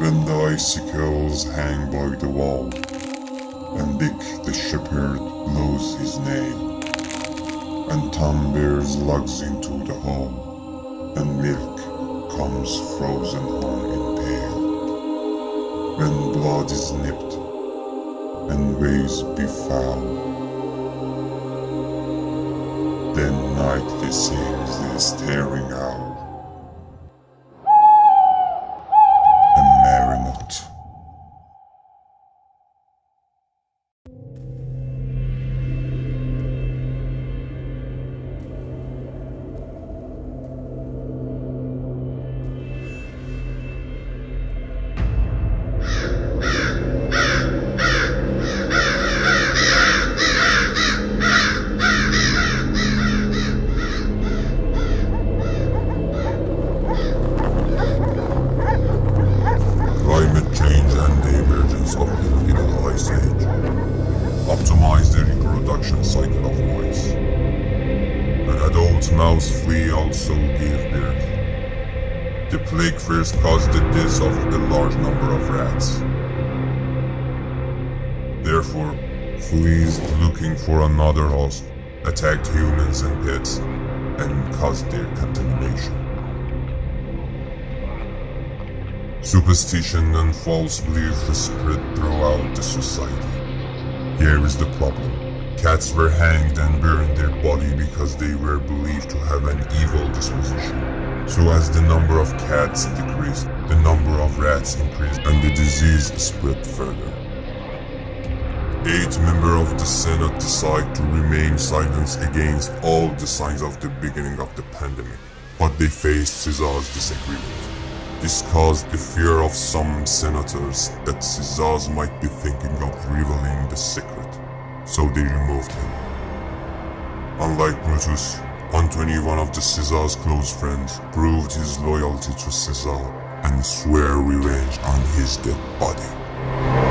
when the icicles hang by the wall, and Dick the shepherd blows his name, and Tom bears lugs into the hall, and milk comes frozen home in pail. When blood is nipped, and ways be foul, then nightly sings the staring owl. Little Ice Age optimize the reproduction cycle of mice. An adult mouse flea also gave birth. The plague first caused the death of a large number of rats. Therefore, fleas looking for another host attacked humans and pets and caused their contamination. Superstition and false beliefs spread throughout the society. Here is the problem. Cats were hanged and burned their body because they were believed to have an evil disposition. So as the number of cats decreased, the number of rats increased and the disease spread further. Eight members of the Senate decide to remain silent against all the signs of the beginning of the pandemic, but they faced Caesar's disagreement. This caused the fear of some senators that Caesar might be thinking of revealing the secret, so they removed him. Unlike Brutus, Antony, one of the Caesar's close friends, proved his loyalty to Caesar and swore revenge on his dead body.